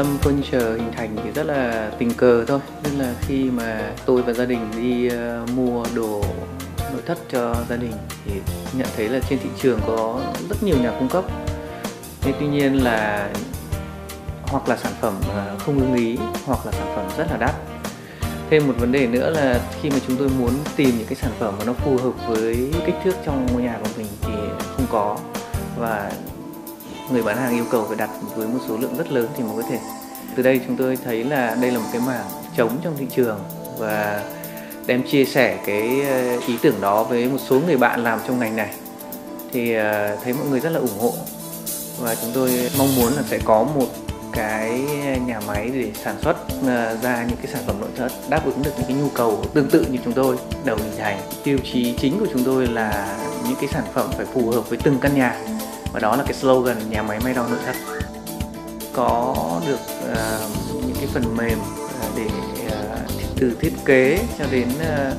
Lâm Furniture hình thành thì rất là tình cờ thôi. Nên là khi mà tôi và gia đình đi ờ, mua đồ nội thất cho gia đình Thì nhận thấy là trên thị trường có rất nhiều nhà cung cấp. Thế tuy nhiên là hoặc là sản phẩm ờ, không ưng ý, hoặc là sản phẩm rất là đắt. Thêm một vấn đề nữa là khi mà chúng tôi muốn tìm những cái sản phẩm mà nó phù hợp với kích thước trong ngôi nhà của mình thì không có. Và người bán hàng yêu cầu phải đặt với một số lượng rất lớn thì mới có thể. Từ đây chúng tôi thấy là đây là một cái mảng trống trong thị trường và đem chia sẻ cái ờ, ý tưởng đó với một số người bạn làm trong ngành này. Thì ờ, thấy mọi người rất là ủng hộ và chúng tôi mong muốn là sẽ có một cái nhà máy để sản xuất ờ, ra những cái sản phẩm nội thất đáp ứng được những cái nhu cầu tương tự như chúng tôi, đầu hình thành. Tiêu chí chính của chúng tôi là những cái sản phẩm phải phù hợp với từng căn nhà và đó là cái slogan nhà máy may đo nội thất. Có được uh, những cái phần mềm uh, để uh, từ thiết kế cho đến uh,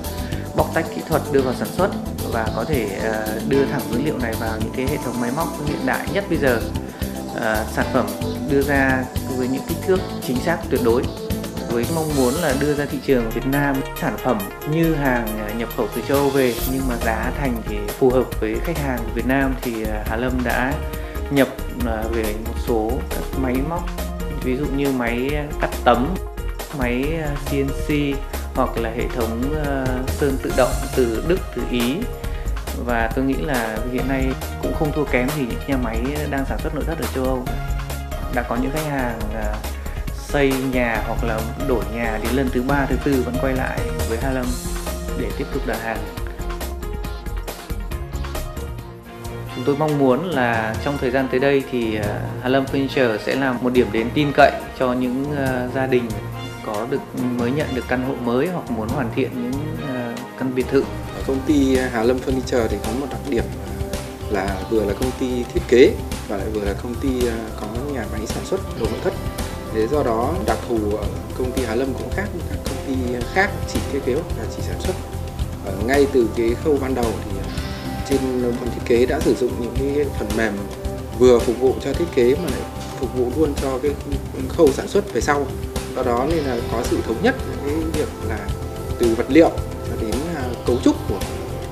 bóc tách kỹ thuật đưa vào sản xuất và có thể uh, đưa thẳng dữ liệu này vào những cái hệ thống máy móc hiện đại nhất bây giờ. Uh, sản phẩm đưa ra với những kích thước chính xác tuyệt đối với mong muốn là đưa ra thị trường Việt Nam sản phẩm như hàng à, nhập khẩu từ châu Âu về nhưng mà giá thành thì phù hợp với khách hàng của Việt Nam thì à, Hà Lâm đã nhập à, về một số các máy móc ví dụ như máy cắt tấm, máy CNC hoặc là hệ thống sơn tự động từ Đức, từ Ý. Và tôi nghĩ là hiện nay cũng không thua kém gì những nhà máy đang sản xuất nội thất ở châu Âu. Đã có những khách hàng xây nhà hoặc là đổi nhà đến lần thứ ba, thứ tư vẫn quay lại với Hà Lâm để tiếp tục đặt hàng chúng tôi mong muốn là trong thời gian tới đây thì à, Hà Lâm Furniture sẽ là một điểm đến tin cậy cho những à, gia đình có được, mới nhận được căn hộ mới hoặc muốn hoàn thiện những à, căn biệt thự. Công ty Hà Lâm Furniture thì có một đặc điểm là vừa là công ty thiết kế và lại vừa là công ty có nhà máy sản xuất đồ nội thất thế do đó, đặc thù ở công ty Hà Lâm cũng khác các công ty khác chỉ thiết kế và chỉ sản xuất. Ở ngay từ cái khâu ban đầu thì ờ, trên phần thiết kế đã sử dụng những cái phần mềm vừa phục vụ cho thiết kế mà lại phục vụ luôn cho cái khâu sản xuất về sau. Do đó nên là có sự thống nhất cái việc là từ vật liệu cho đến ờ, cấu trúc của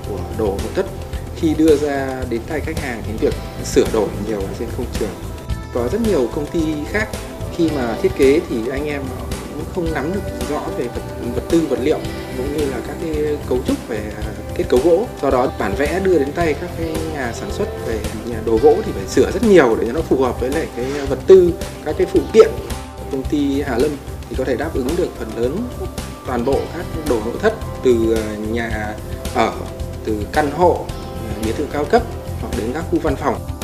của đồ nội thất khi đưa ra đến tay khách hàng đến việc sửa đổi nhiều ở trên công trường. Có rất nhiều công ty khác khi mà thiết kế thì anh em cũng không nắm được rõ về vật, vật tư vật liệu cũng như là các cái cấu trúc về à, kết cấu gỗ. Do đó bản vẽ đưa đến tay các cái nhà sản xuất về nhà đồ gỗ thì phải sửa rất nhiều để cho nó phù hợp với lại cái vật tư các cái phụ kiện. Công ty Hà Lâm thì có thể đáp ứng được phần lớn toàn bộ các đồ nội thất từ à, nhà ở từ căn hộ à, biệt thự cao cấp hoặc đến các khu văn phòng.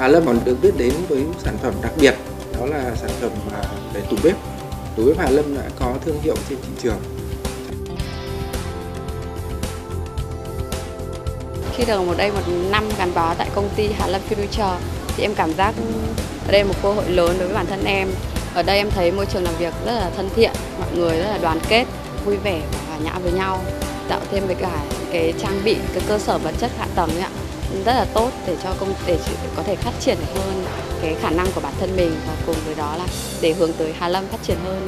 Hà Lâm còn được biết đến với sản phẩm đặc biệt đó là sản phẩm à, về tủ bếp. Tủ bếp Hà Lâm đã có thương hiệu trên thị trường. Khi được một đây một năm gắn bó tại công ty Hà Lâm Furniture thì em cảm giác ở đây là một cơ hội lớn đối với bản thân em. Ở đây em thấy môi trường làm việc rất là thân thiện, mọi người rất là đoàn kết, vui vẻ và nhã với nhau, tạo thêm với cả cái trang bị, cái cơ sở vật chất hạ tầng ấy ạ rất là tốt để cho công để có thể phát triển hơn cái khả năng của bản thân mình và cùng với đó là để hướng tới Hà Lâm phát triển hơn.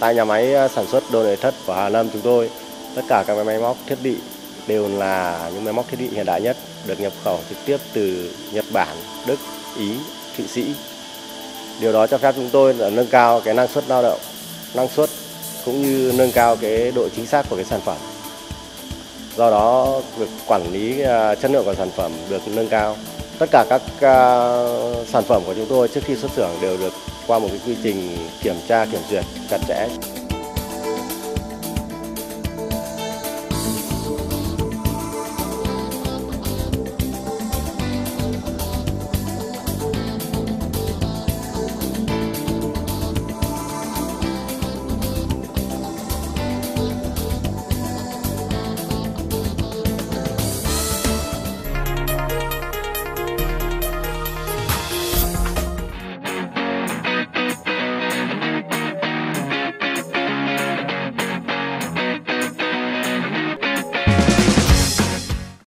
Tại nhà máy ờ, sản xuất đồ nội thất của Hà Lâm chúng tôi, tất cả các máy móc thiết bị đều là những máy móc thiết bị hiện đại nhất, được nhập khẩu trực tiếp từ Nhật Bản, Đức, Ý Thụy Sĩ. Điều đó cho phép chúng tôi là nâng cao cái năng suất lao động, năng suất cũng như nâng cao cái độ chính xác của cái sản phẩm. Do đó việc quản lý à, chất lượng của sản phẩm được nâng cao. Tất cả các à, sản phẩm của chúng tôi trước khi xuất xưởng đều được qua một cái quy trình kiểm tra kiểm duyệt chặt chẽ.